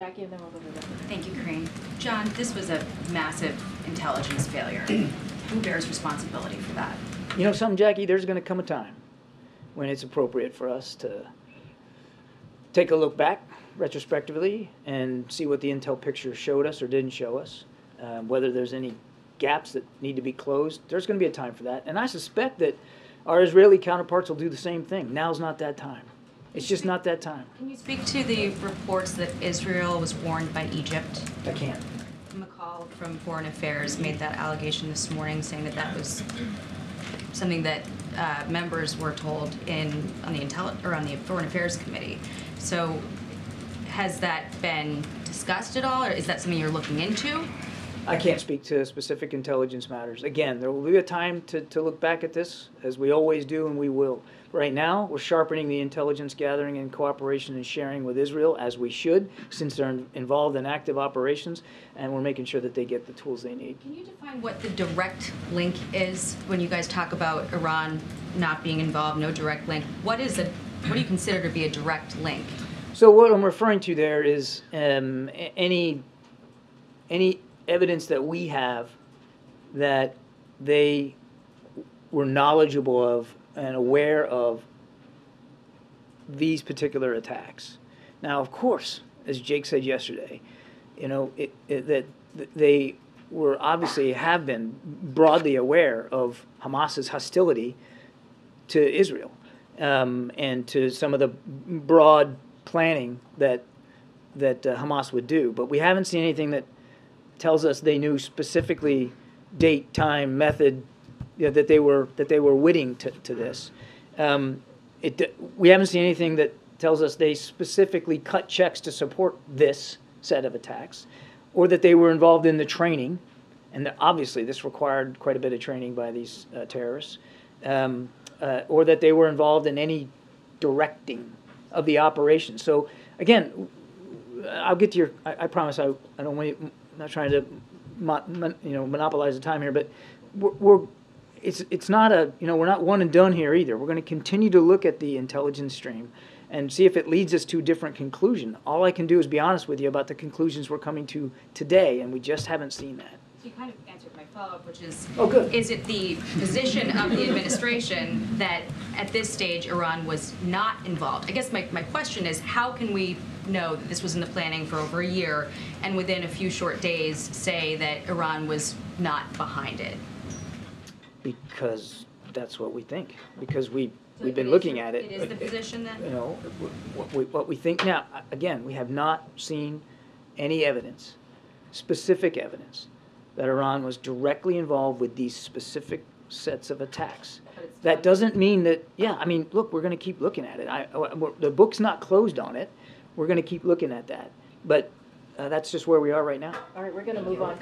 Jacqui, and then we'll go to the. Thank you, Corinne. John, this was a massive intelligence failure. Who bears responsibility for that? You know something, Jacqui? There's going to come a time when it's appropriate for us to take a look back retrospectively and see what the intel picture showed us or didn't show us, um, whether there's any gaps that need to be closed. There's going to be a time for that. And I suspect that our Israeli counterparts will do the same thing. Now's not that time. It's just not that time. Can you speak to the reports that Israel was warned by Egypt? I can't. McCaul from Foreign Affairs made that allegation this morning, saying that that was something that uh, members were told in on the intel or on the Foreign Affairs Committee. So, has that been discussed at all, or is that something you're looking into? I can't speak to specific intelligence matters. Again, there will be a time to, to look back at this, as we always do, and we will. Right now, we're sharpening the intelligence gathering and cooperation and sharing with Israel, as we should, since they're in- involved in active operations, and we're making sure that they get the tools they need. Can you define what the direct link is when you guys talk about Iran not being involved, no direct link? What is a what do you consider to be a direct link? So what I'm referring to there is um, any any evidence that we have that they were knowledgeable of and aware of these particular attacks. Now, of course, as Jake said yesterday, you know it, it, that they were obviously have been broadly aware of Hamas's hostility to Israel um, and to some of the broad planning that that uh, Hamas would do. But we haven't seen anything that tells us they knew specifically date, time, method you know, that they were that they were witting to, to this. Um, it, we haven't seen anything that tells us they specifically cut checks to support this set of attacks, or that they were involved in the training, and that obviously this required quite a bit of training by these uh, terrorists, um, uh, or that they were involved in any directing of the operation. So again, I'll get to your. I, I promise. I, I don't want. I'm not trying to, mo, mon, you know, monopolize the time here, but we're, we're. It's it's not a. You know, we're not one and done here either. We're going to continue to look at the intelligence stream, and see if it leads us to a different conclusion. All I can do is be honest with you about the conclusions we're coming to today, and we just haven't seen that. You kind of answered my follow-up, which is, Oh, good. is it the position of the administration that at this stage Iran was not involved? I guess my, my question is, how can we know that this was in the planning for over a year and within a few short days say that Iran was not behind it? Because that's what we think. Because we So we've been looking at it. It is the uh, position that you know, what we, what we think now, again, we have not seen any evidence, specific evidence, that Iran was directly involved with these specific sets of attacks. That doesn't mean that, yeah, I mean, look, we're gonna keep looking at it. I, I- the book's not closed on it. We're gonna keep looking at that. But, uh, that's just where we are right now. All right, we're gonna move on.